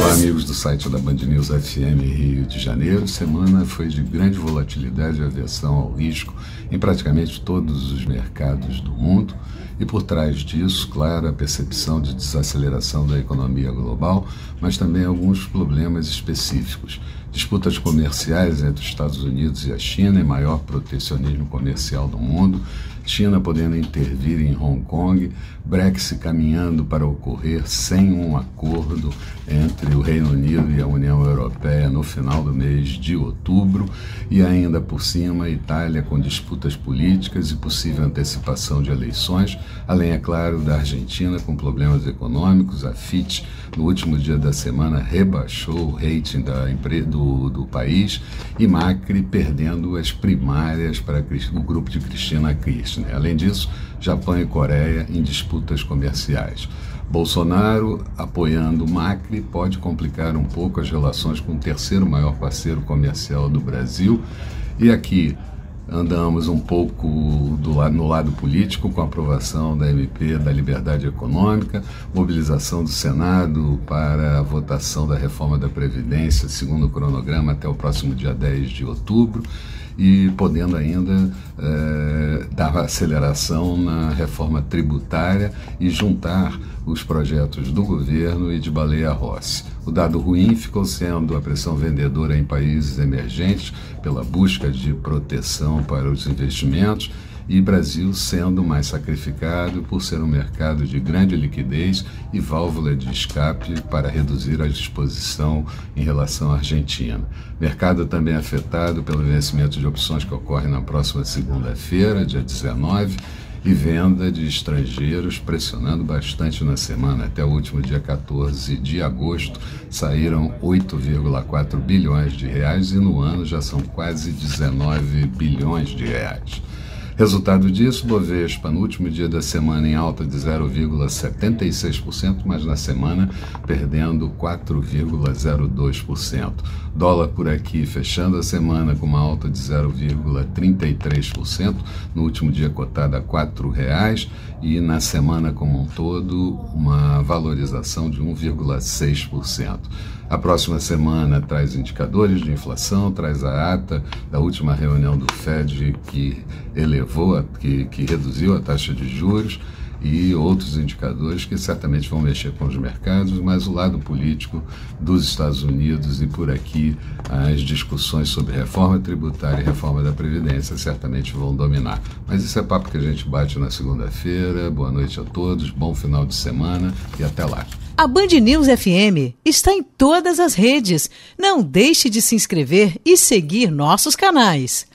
Olá, amigos do site da Band News FM Rio de Janeiro. Semana foi de grande volatilidade e aversão ao risco em praticamente todos os mercados do mundo. E por trás disso, claro, a percepção de desaceleração da economia global, mas também alguns problemas específicos. Disputas comerciais entre os Estados Unidos e a China e maior protecionismo comercial do mundo, China podendo intervir em Hong Kong, Brexit caminhando para ocorrer sem um acordo entre o Reino Unido e a União Europeia no final do mês de outubro, e ainda por cima Itália com disputas políticas e possível antecipação de eleições, além, é claro, da Argentina com problemas econômicos. A Fitch, no último dia da semana, rebaixou o rating da do, do país e Macri perdendo as primárias para o grupo de Cristina Kirchner. Além disso, Japão e Coreia em disputas comerciais. Bolsonaro apoiando Macri pode complicar um pouco as relações com o terceiro maior parceiro comercial do Brasil. E aqui andamos um pouco do no lado político com a aprovação da MP da Liberdade Econômica, mobilização do Senado para a votação da reforma da Previdência, segundo o cronograma, até o próximo dia 10 de outubro, e podendo ainda é, dar aceleração na reforma tributária e juntar os projetos do governo e de Baleia Rossi. O dado ruim ficou sendo a pressão vendedora em países emergentes pela busca de proteção para os investimentos e Brasil sendo mais sacrificado por ser um mercado de grande liquidez e válvula de escape para reduzir a exposição em relação à Argentina. Mercado também afetado pelo vencimento de opções que ocorre na próxima segunda-feira, dia 19, e venda de estrangeiros pressionando bastante na semana. Até o último dia 14 de agosto saíram 8,4 bilhões de reais e no ano já são quase 19 bilhões de reais. Resultado disso, Bovespa no último dia da semana em alta de 0,76%, mas na semana perdendo 4,02%. Dólar por aqui fechando a semana com uma alta de 0,33%, no último dia cotado a R$ 4,00 e na semana como um todo uma valorização de 1,6%. A próxima semana traz indicadores de inflação, traz a ata da última reunião do Fed que elevou, que, que reduziu a taxa de juros e outros indicadores que certamente vão mexer com os mercados, mas o lado político dos Estados Unidos e por aqui as discussões sobre reforma tributária e reforma da Previdência certamente vão dominar. Mas isso é papo que a gente bate na segunda-feira. Boa noite a todos, bom final de semana e até lá. A Band News FM está em todas as redes. Não deixe de se inscrever e seguir nossos canais.